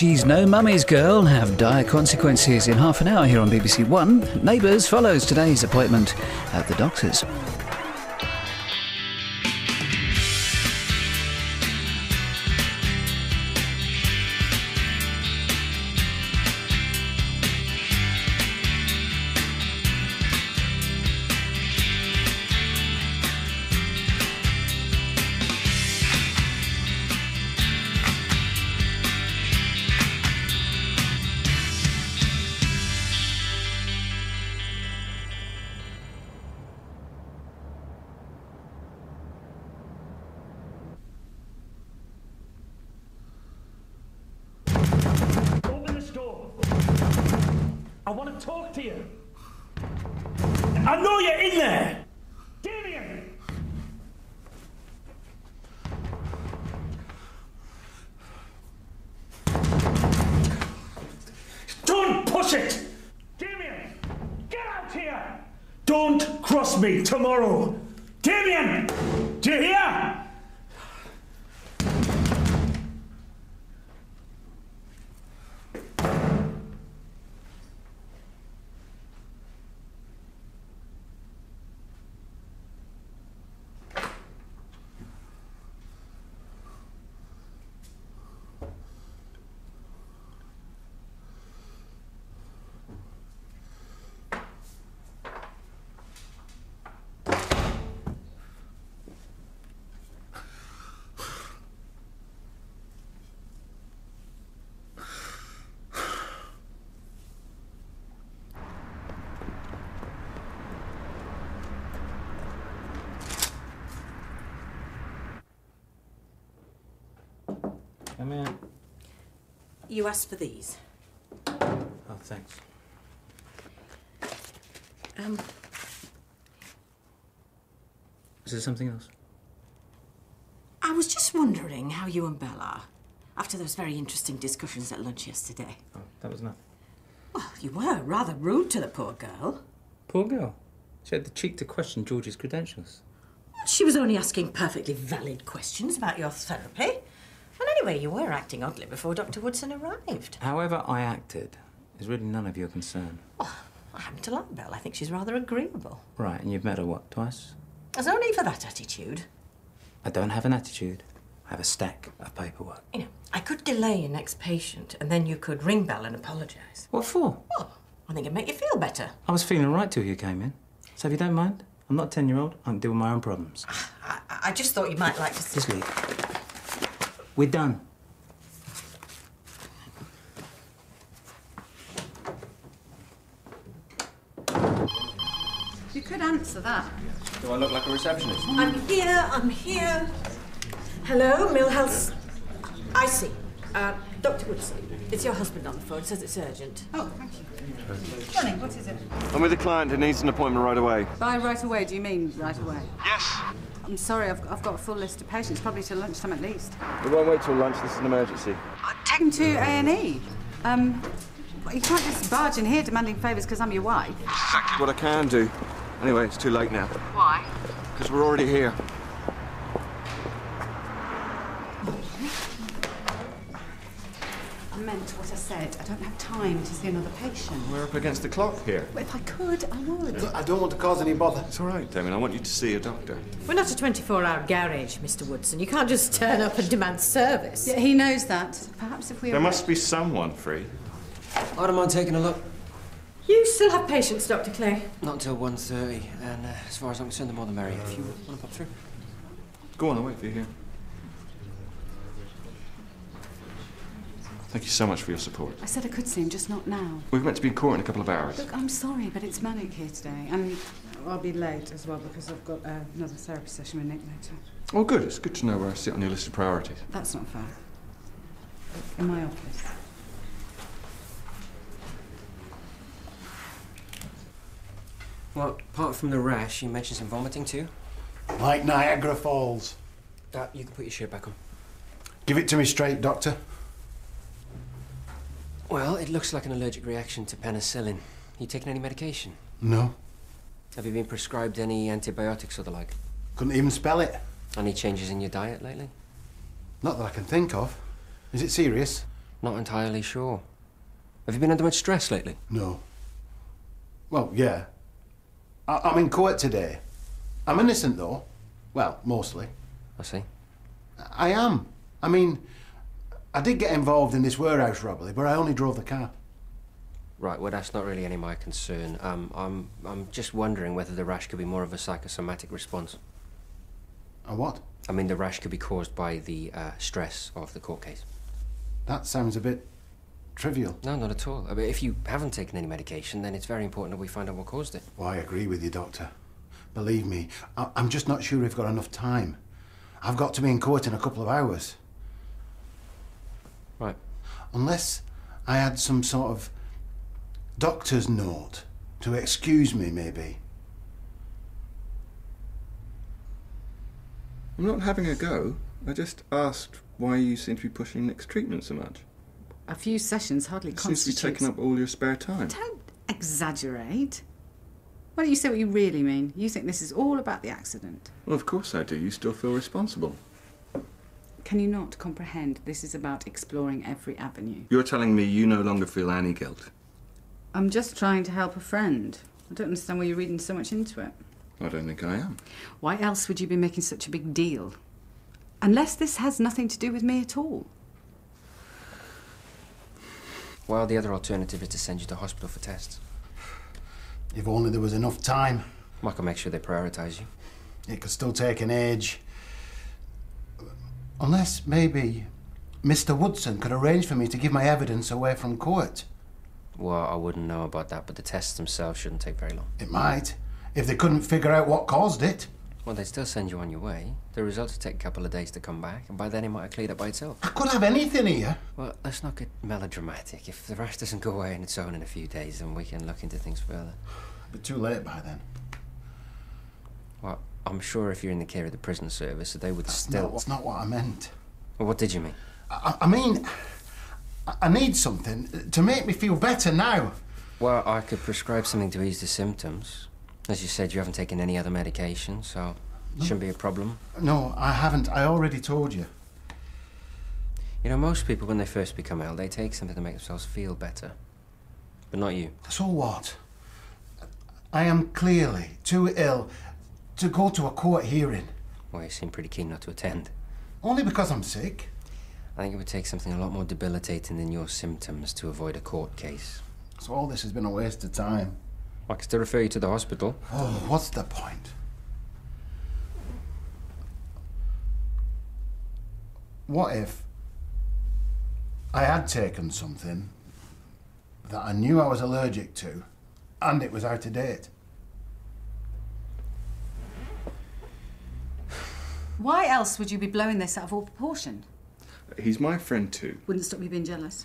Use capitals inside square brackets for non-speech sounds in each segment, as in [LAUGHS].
She's no mummy's girl have dire consequences in half an hour here on BBC One. Neighbours follows today's appointment at the doctor's. I know you're in there. Damien! Don't push it! Damien! Get out here! Don't cross me tomorrow! Damien! Do you hear? Come in. You asked for these. Oh, thanks. Um, Is there something else? I was just wondering how you and Bella, after those very interesting discussions at lunch yesterday. Oh, that was nothing. Well, you were rather rude to the poor girl. Poor girl. She had the cheek to question George's credentials. She was only asking perfectly valid questions about your therapy. Anyway, you were acting oddly before Dr. Woodson arrived. However I acted is really none of your concern. Oh, I happen to like Belle. I think she's rather agreeable. Right, and you've met her, what, twice? There's no need for that attitude. I don't have an attitude. I have a stack of paperwork. You know, I could delay your next patient, and then you could ring Belle and apologise. What for? Well, I think it'd make you feel better. I was feeling all right till you came in. So if you don't mind, I'm not a 10 year old. I can deal with my own problems. Ah, I, I just thought you might like to see. Just leave. We're done. You could answer that. Do I look like a receptionist? I'm here, I'm here. Hello, Millhouse. I see. Uh, Dr. Woodson, it's your husband on the phone. Says it's urgent. Oh, thank you. Johnny, what is it? I'm with a client who needs an appointment right away. By right away, do you mean right away? Yes. I'm sorry, I've, I've got a full list of patients, probably till lunchtime at least. We won't wait till lunch. This is an emergency. Take him to A&E. Um, you can't just barge in here demanding favours because I'm your wife. Exactly what I can do. Anyway, it's too late now. Why? Because we're already here. Said. I don't have time to see another patient. We're up against the clock here. But if I could, I would. I don't want to cause any bother. It's all right, Damien. I want you to see a doctor. We're not a 24 hour garage, Mr. Woodson. You can't just turn up and demand service. Yeah, he knows that. Perhaps if we... There must be someone free. I don't mind taking a look. You still have patients, Dr. Clay. Not until 1.30, and uh, as far as I'm concerned, the more the merrier. If you want to pop through. Go on, I'll wait for you here. Thank you so much for your support. I said I could see him, just not now. We're meant to be in court in a couple of hours. Look, I'm sorry, but it's manic here today. And I'll be late as well because I've got uh, another therapy session with Nick later. Oh, good. It's good to know where I sit on your list of priorities. That's not fair. In my office. Well, apart from the rash, you mentioned some vomiting too. Like Niagara Falls. Uh, you can put your shirt back on. Give it to me straight, Doctor. Well, it looks like an allergic reaction to penicillin. You taking any medication? No. Have you been prescribed any antibiotics or the like? Couldn't even spell it. Any changes in your diet lately? Not that I can think of. Is it serious? Not entirely sure. Have you been under much stress lately? No. Well, yeah. I- I'm in court today. I'm innocent, though. Well, mostly. I see. I am. I mean, I did get involved in this warehouse robbery, but I only drove the car. Right, well, that's not really any of my concern. Um, I'm, I'm just wondering whether the rash could be more of a psychosomatic response. A what? I mean, the rash could be caused by the uh, stress of the court case. That sounds a bit trivial. No, not at all. I mean, if you haven't taken any medication, then it's very important that we find out what caused it. Well, I agree with you, Doctor. Believe me, I- I'm just not sure we've got enough time. I've got to be in court in a couple of hours. Right. Unless I had some sort of doctor's note to excuse me, maybe. I'm not having a go. I just asked why you seem to be pushing Nick's treatment so much. A few sessions hardly It seems to be taking up all your spare time. Don't exaggerate. Why don't you say what you really mean? You think this is all about the accident. Well, of course I do. You still feel responsible. Can you not comprehend this is about exploring every avenue? You're telling me you no longer feel any guilt. I'm just trying to help a friend. I don't understand why you're reading so much into it. I don't think I am. Why else would you be making such a big deal? Unless this has nothing to do with me at all. Well, the other alternative is to send you to hospital for tests. If only there was enough time. Michael make sure they prioritise you. It could still take an age. Unless maybe Mr. Woodson could arrange for me to give my evidence away from court. Well, I wouldn't know about that, but the tests themselves shouldn't take very long. It might, if they couldn't figure out what caused it. Well, they'd still send you on your way. The results would take a couple of days to come back, and by then it might have cleared up by itself. I could have anything here. Well, let's not get melodramatic. If the rash doesn't go away on its own in a few days, then we can look into things further. But too late by then. Well, I'm sure if you're in the care of the prison service, they would That's still. not, that's not what I meant. Well, what did you mean? I, I mean, I- I need something to make me feel better now. Well, I could prescribe something to ease the symptoms. As you said, you haven't taken any other medication, so it shouldn't be a problem. No, I haven't. I already told you. You know, most people, when they first become ill, they take something to make themselves feel better. But not you. So what? I am clearly too ill to go to a court hearing. Well, you seem pretty keen not to attend. Only because I'm sick. I think it would take something a lot more debilitating than your symptoms to avoid a court case. So all this has been a waste of time. I could still refer you to the hospital. Oh, what's the point? What if I had taken something that I knew I was allergic to and it was out of date? Why else would you be blowing this out of all proportion? He's my friend too. Wouldn't stop you being jealous.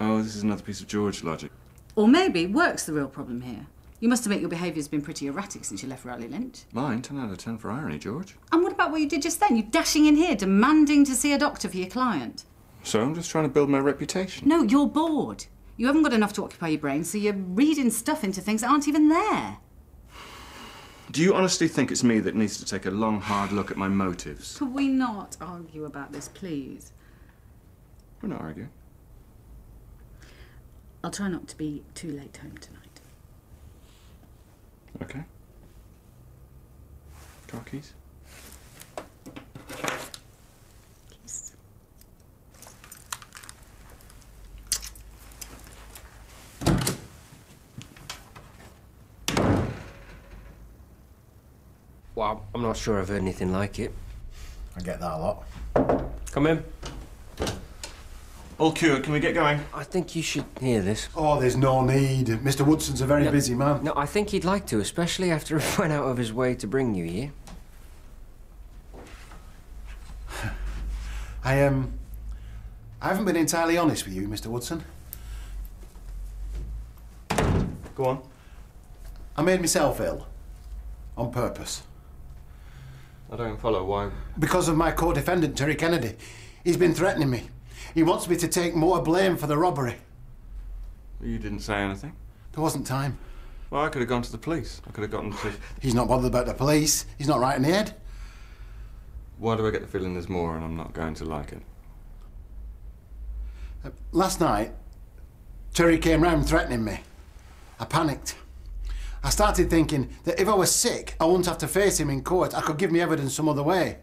Oh, this is another piece of George logic. Or maybe work's the real problem here. You must admit your behaviour's been pretty erratic since you left Riley Lynch. Mine, 10 out of 10 for irony, George. And what about what you did just then? You dashing in here, demanding to see a doctor for your client. So I'm just trying to build my reputation. No, you're bored. You haven't got enough to occupy your brain, so you're reading stuff into things that aren't even there. Do you honestly think it's me that needs to take a long, hard look at my motives? Could we not argue about this, please? We're not arguing. I'll try not to be too late home tonight. Okay. Car keys? Well, I'm not sure I've heard anything like it. I get that a lot. Come in. All cured. Can we get going? I think you should hear this. Oh, there's no need. Mr. Woodson's a very No. busy man. No, I think he'd like to, especially after he [LAUGHS] went out of his way to bring you here. [SIGHS] I um, I haven't been entirely honest with you, Mr. Woodson. Go on. I made myself ill on purpose I don't follow. Why? because of my co-defendant Terry Kennedy. He's been threatening me. He wants me to take more blame for the robbery. You didn't say anything. There wasn't time. Well, I could have gone to the police. I could have gotten to. [SIGHS] He's not bothered about the police. He's not right in the head. Why do I get the feeling there's more and I'm not going to like it? Uh, last night, Terry came round threatening me. I panicked. I started thinking that if I was sick, I wouldn't have to face him in court. I could give me evidence some other way.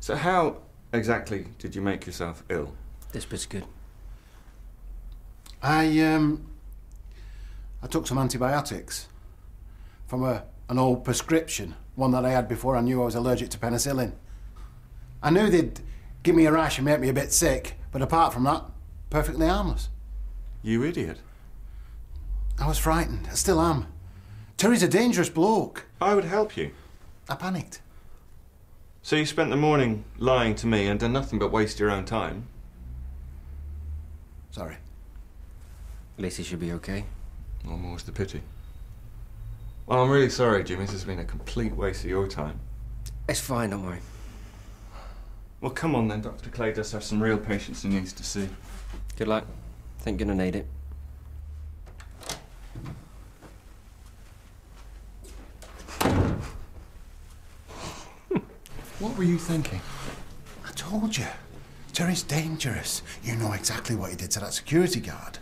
So, how exactly did you make yourself ill? This bit's good. I um, I took some antibiotics from a, an old prescription, one that I had before I knew I was allergic to penicillin. I knew they'd give me a rash and make me a bit sick, but apart from that, perfectly harmless. You idiot. I was frightened. I still am. Terry's a dangerous bloke. I would help you. I panicked. So you spent the morning lying to me and done nothing but waste your own time? Sorry. At least he should be okay. Well, more's the pity. Well, I'm really sorry, Jim. This has been a complete waste of your time. It's fine, don't worry. Well, come on then. Dr. Clay does have some real patients he needs to see. Good luck. Think you're gonna need it. What were you thinking? I told you. Terry's dangerous. You know exactly what he did to that security guard.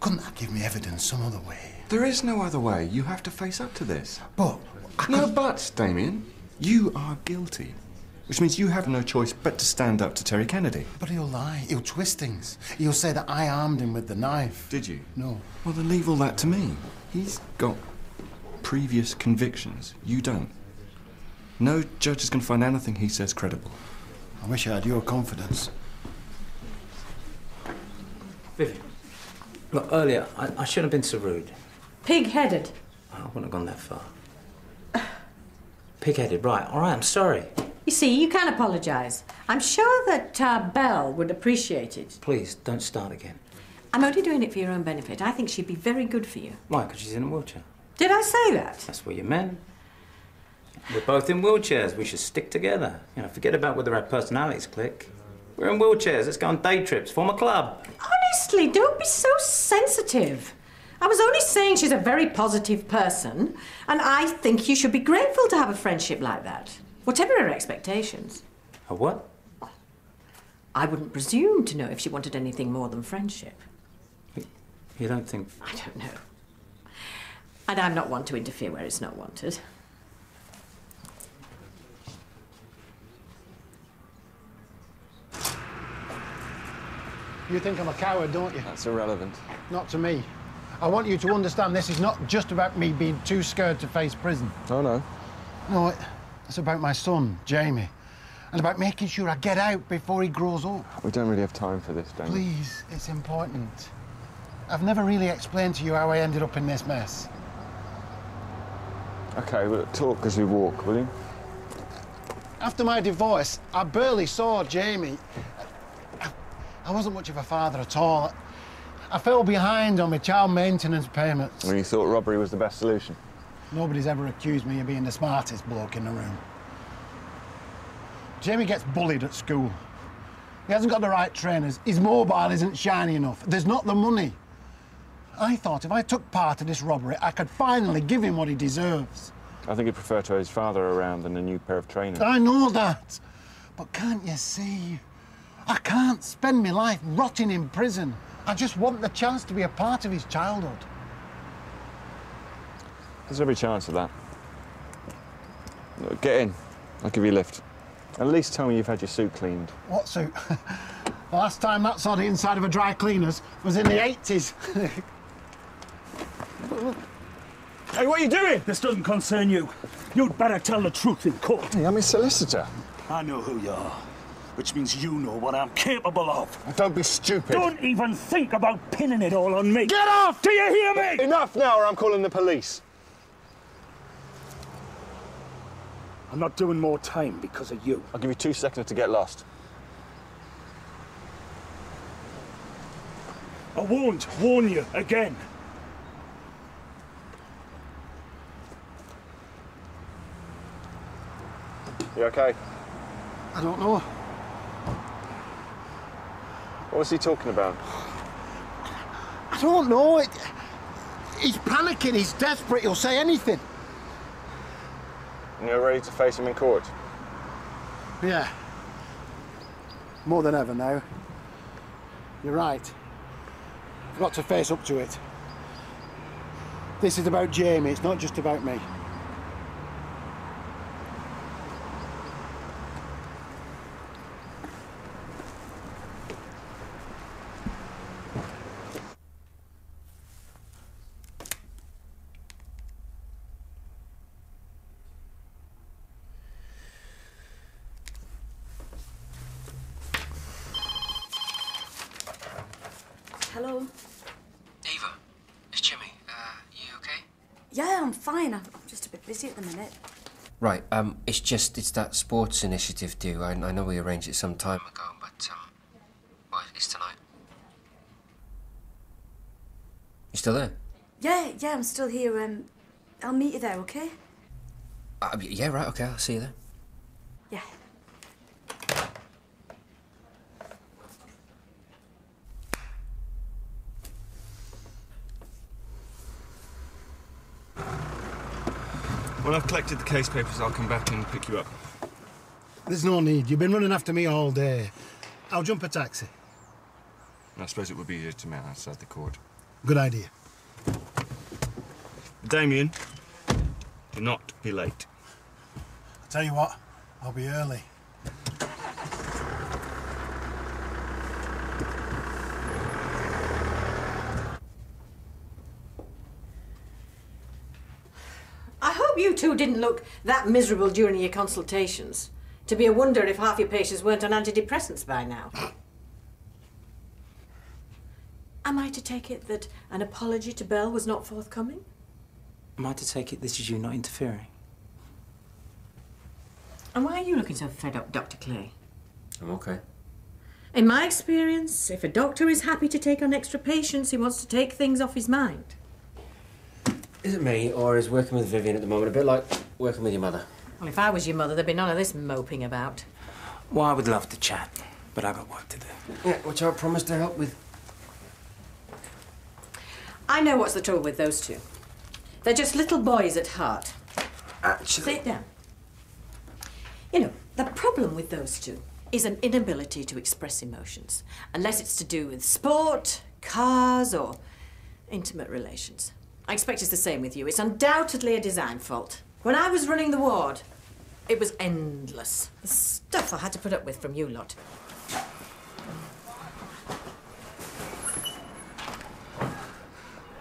Couldn't that give me evidence some other way? There is no other way. You have to face up to this. But I No buts, Damien. You are guilty. Which means you have no choice but to stand up to Terry Kennedy. But he'll lie. He'll twist things. He'll say that I armed him with the knife. Did you? No. Well, then leave all that to me. He's got previous convictions. You don't. No judge is going to find anything he says credible. I wish I had your confidence. Vivien, look, earlier, I, I shouldn't have been so rude. Pig-headed. I wouldn't have gone that far. Pig-headed, right, all right, I'm sorry. You see, you can apologise. I'm sure that uh, Belle would appreciate it. Please, don't start again. I'm only doing it for your own benefit. I think she'd be very good for you. Why, because she's in a wheelchair. Did I say that? That's what you meant. We're both in wheelchairs. We should stick together. You know, forget about whether our personalities click. We're in wheelchairs. Let's go on day trips. Form a club. Honestly, don't be so sensitive. I was only saying she's a very positive person, and I think you should be grateful to have a friendship like that, whatever her expectations. A what? I wouldn't presume to know if she wanted anything more than friendship. You don't think... I don't know. And I'm not one to interfere where it's not wanted. You think I'm a coward, don't you? That's irrelevant. Not to me. I want you to understand this is not just about me being too scared to face prison. Oh, no. No, it's about my son, Jamie, and about making sure I get out before he grows up. We don't really have time for this, don't we? Please, it's important. I've never really explained to you how I ended up in this mess. Okay, well, talk as we walk, will you? After my divorce, I barely saw Jamie. I- I wasn't much of a father at all. I fell behind on my child maintenance payments. When you thought robbery was the best solution. Nobody's ever accused me of being the smartest bloke in the room. Jamie gets bullied at school. He hasn't got the right trainers. His mobile isn't shiny enough. There's not the money. I thought if I took part in this robbery, I could finally give him what he deserves. I think he'd prefer to have his father around than a new pair of trainers. I know that. But can't you see? I can't spend my life rotting in prison. I just want the chance to be a part of his childhood. There's every chance of that. Look, Get in. I'll give you a lift. At least tell me you've had your suit cleaned. What suit? [LAUGHS] the last time that saw the inside of a dry cleaner's was in the 80s. [LAUGHS] Hey, what are you doing? This doesn't concern you. You'd better tell the truth in court. Hey, I'm his solicitor. I know who you are, which means you know what I'm capable of. Don't be stupid. Don't even think about pinning it all on me. Get off! Do you hear me? Enough now, or I'm calling the police. I'm not doing more time because of you. I'll give you two seconds to get lost. I won't warn you again. You okay? I don't know. What was he talking about? I don't know. It, he's panicking. He's desperate. He'll say anything. And you're ready to face him in court? Yeah. more than ever now. You're right. I've got to face up to it. This is about Jamie, it's not just about me. Hello. Eva, it's Jimmy. Uh, you okay? Yeah, I'm fine. I'm I'm just a bit busy at the minute. Right, um, it's just, it's that sports initiative due. I, I know we arranged it some time ago, but, um, well, it's tonight. You still there? Yeah, yeah, I'm still here. Um, I'll meet you there, okay? Uh, yeah, right, okay, I'll see you there. Yeah. When I've collected the case papers, I'll come back and pick you up. There's no need. You've been running after me all day. I'll jump a taxi. I suppose it would be easier to meet outside the court. Good idea. Damien, do not be late. I'll tell you what, I'll be early. I hope you two didn't look that miserable during your consultations. To be a wonder if half your patients weren't on antidepressants by now. Am I to take it that an apology to Belle was not forthcoming? Am I to take it this is you not interfering? And why are you looking so fed up, Dr. Clay? I'm okay. In my experience, if a doctor is happy to take on extra patients, he wants to take things off his mind. Is it me, or is working with Vivien at the moment a bit like working with your mother? Well, if I was your mother, there'd be none of this moping about. Well, I would love to chat, but I've got work to do. Yeah, which I promised to help with. I know what's the trouble with those two. They're just little boys at heart. Actually. Sit down. You know, the problem with those two is an inability to express emotions, unless it's to do with sport, cars, or intimate relations. I expect it's the same with you. It's undoubtedly a design fault. When I was running the ward, it was endless. The stuff I had to put up with from you lot.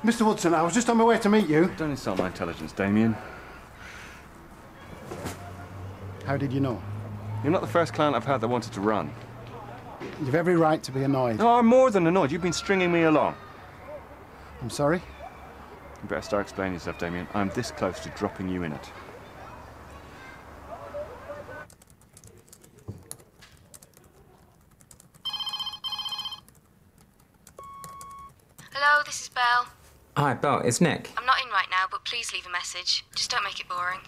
Mr. Woodson, I was just on my way to meet you. Don't insult my intelligence, Damien. How did you know? You're not the first client I've had that wanted to run. You've every right to be annoyed. No, I'm more than annoyed. You've been stringing me along. I'm sorry. You better start explaining yourself, Damien. I'm this close to dropping you in it. Hello, this is Belle. Hi, Belle, it's Nick. I'm not in right now, but please leave a message. Just don't make it boring.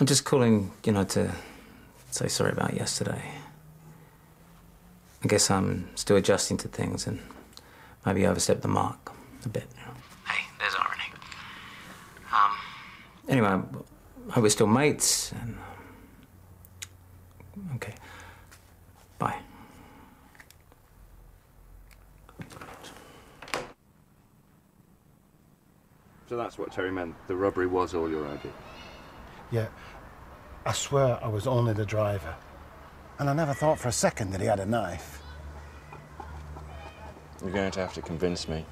I'm just calling, you know, to say sorry about yesterday. I guess I'm still adjusting to things and maybe overstepped the mark a bit. You. Hey, there's irony. Um. Anyway, I hope we're still mates. And um, okay. Bye. So that's what Terry meant. The robbery was all your idea. Yeah. I swear I was only the driver. And I never thought for a second that he had a knife. You're going to have to convince me.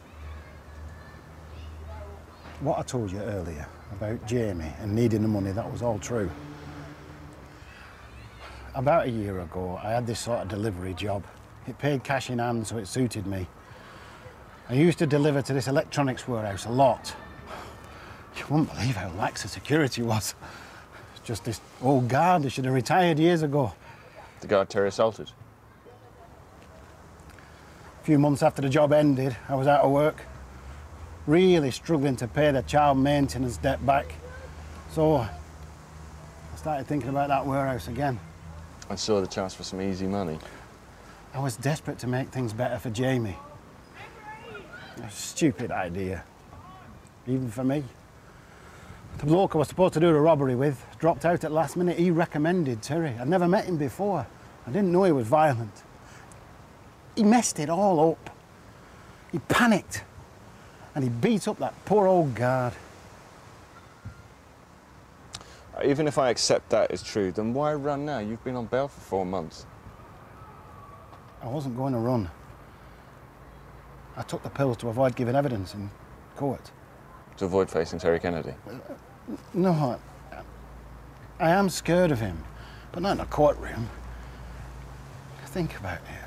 What I told you earlier about Jamie and needing the money, that was all true. About a year ago, I had this sort of delivery job. It paid cash in hand, so it suited me. I used to deliver to this electronics warehouse a lot. You wouldn't believe how lax the security was. Just this old guard that should have retired years ago. The guard Terry assaulted. A few months after the job ended, I was out of work. Really struggling to pay the child maintenance debt back. So I started thinking about that warehouse again. I saw the chance for some easy money. I was desperate to make things better for Jamie. A stupid idea. Even for me. The bloke I was supposed to do the robbery with dropped out at last minute. He recommended Terry. I'd never met him before. I didn't know he was violent. He messed it all up. He panicked. And he beat up that poor old guard. Uh, even if I accept that is true, then why run now? You've been on bail for four months. I wasn't going to run. I took the pills to avoid giving evidence in court. To avoid facing Terry Kennedy. Uh, no, I, I am scared of him, but not in a courtroom. Think about it.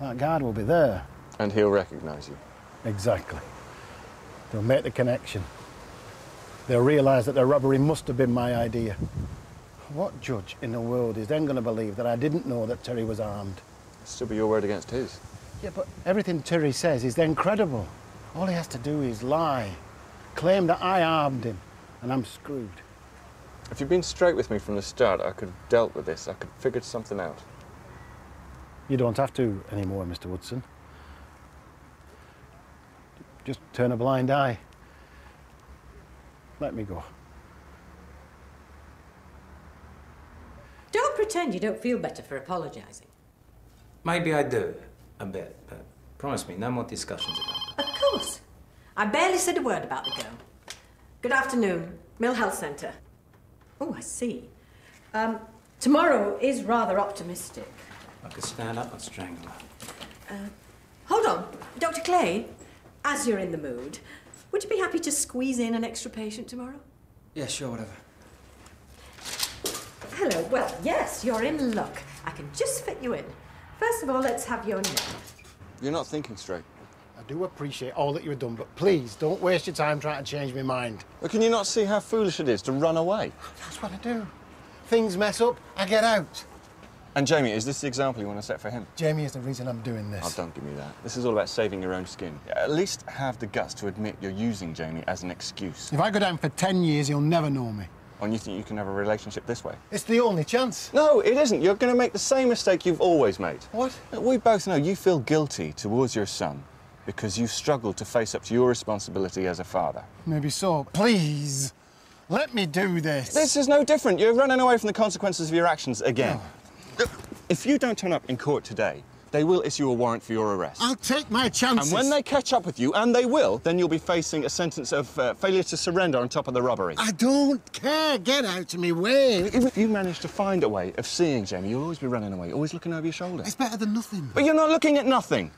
That guard will be there. And he'll recognise you. Exactly. They'll make the connection. They'll realise that the robbery must have been my idea. What judge in the world is then going to believe that I didn't know that Terry was armed? It'll still be your word against his. Yeah, but everything Terry says is then credible. All he has to do is lie, claim that I armed him, and I'm screwed. If you'd been straight with me from the start, I could have dealt with this. I could have figured something out. You don't have to anymore, Mr. Woodson. Just turn a blind eye. Let me go. Don't pretend you don't feel better for apologising. Maybe I do, a bit, but promise me, no more discussions about that. Of course. I barely said a word about the girl. Good afternoon, Mill Health Centre. Oh, I see. Um, tomorrow is rather optimistic. I could stand up and strangle her. Uh, hold on, Dr. Clay. As you're in the mood, would you be happy to squeeze in an extra patient tomorrow? Yeah, sure, whatever. Hello. Well, yes, you're in luck. I can just fit you in. First of all, let's have your name. You're not thinking straight. I do appreciate all that you've done, but please don't waste your time trying to change my mind. But can you not see how foolish it is to run away? That's what I do. Things mess up, I get out. And Jamie, is this the example you want to set for him? Jamie is the reason I'm doing this. Oh, don't give me that. This is all about saving your own skin. At least have the guts to admit you're using Jamie as an excuse. If I go down for 10 years, he'll never know me. And you think you can have a relationship this way? It's the only chance. No, it isn't. You're going to make the same mistake you've always made. What? We both know you feel guilty towards your son because you struggled to face up to your responsibility as a father. Maybe so. Please, let me do this. This is no different. You're running away from the consequences of your actions again. If you don't turn up in court today, they will issue a warrant for your arrest. I'll take my chances. And when they catch up with you, and they will, then you'll be facing a sentence of uh, failure to surrender on top of the robbery. I don't care. Get out of me way. If you manage to find a way of seeing Jamie, you'll always be running away, always looking over your shoulder. It's better than nothing. But you're not looking at nothing.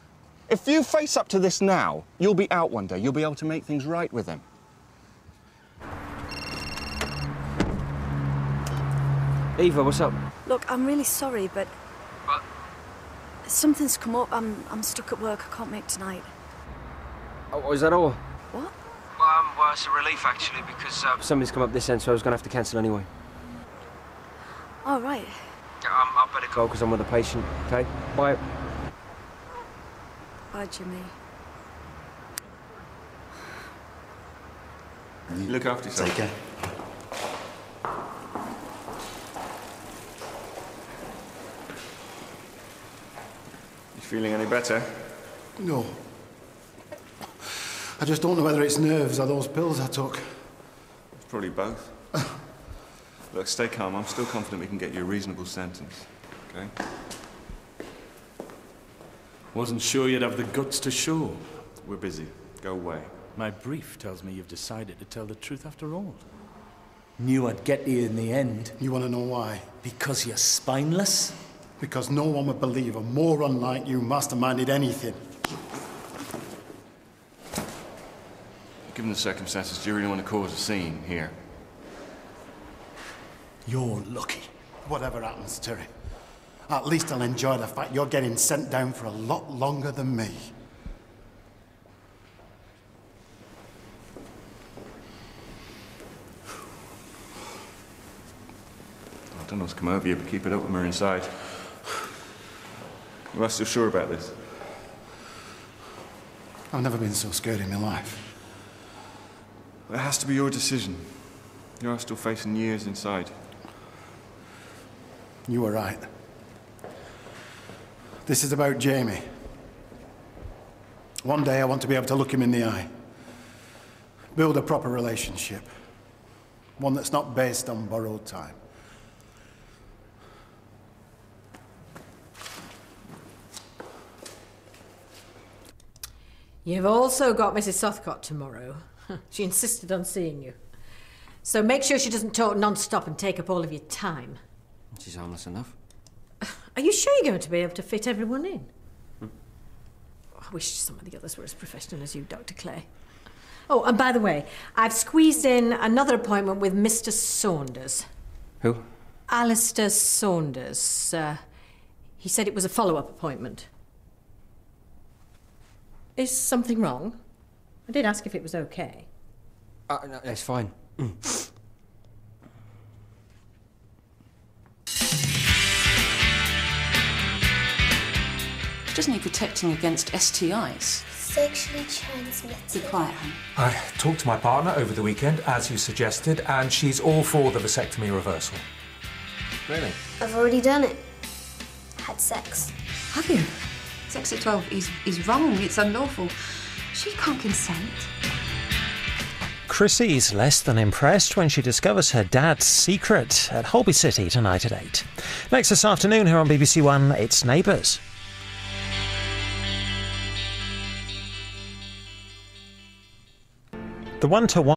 If you face up to this now, you'll be out one day. You'll be able to make things right with him. Eva, what's up? Look, I'm really sorry, but What? something's come up. I'm I'm stuck at work. I can't make tonight. Oh, is that all? What? Well, um, well, it's a relief actually because uh, something's come up this end, so I was going to have to cancel anyway. All right. Yeah, um, I better go because I'm with a patient. Okay, bye. Bye, Jimmy. Look after yourself. Take care. Feeling any better? No. I just don't know whether it's nerves or those pills I took. It's probably both. [LAUGHS] Look, stay calm. I'm still confident we can get you a reasonable sentence. Okay? Wasn't sure you'd have the guts to show. We're busy. Go away. My brief tells me you've decided to tell the truth after all. Knew I'd get you in the end. You want to know why? Because you're spineless? Because no one would believe a moron like you masterminded anything. Given the circumstances, do you really want to cause a scene here? You're lucky. Whatever happens, to Terry, at least I'll enjoy the fact you're getting sent down for a lot longer than me. I don't know what's come over you, but keep it up when we're inside. You are still sure about this? I've never been so scared in my life. It has to be your decision. You are still facing years inside. You were right. This is about Jamie. One day I want to be able to look him in the eye. Build a proper relationship. One that's not based on borrowed time. You've also got Mrs. Southcott tomorrow. [LAUGHS] she insisted on seeing you. So make sure she doesn't talk non-stop and take up all of your time. She's harmless enough. Are you sure you're going to be able to fit everyone in? I wish some of the others were as professional as you, Dr. Clay. Oh, and by the way, I've squeezed in another appointment with Mr. Saunders. Who? Alistair Saunders. Uh, he said it was a follow-up appointment. Is something wrong? I did ask if it was okay. Uh, no, it's fine. Doesn't he protecting against STIs? Sexually transmitted. Be quiet, hon. I talked to my partner over the weekend, as you suggested, and she's all for the vasectomy reversal. Really? I've already done it. Had sex. Have you? Sex at 12 is, is wrong. It's unlawful. She can't consent. Chrissy's less than impressed when she discovers her dad's secret at Holby City tonight at 8. Next this afternoon here on BBC One, it's Neighbours. The one to one.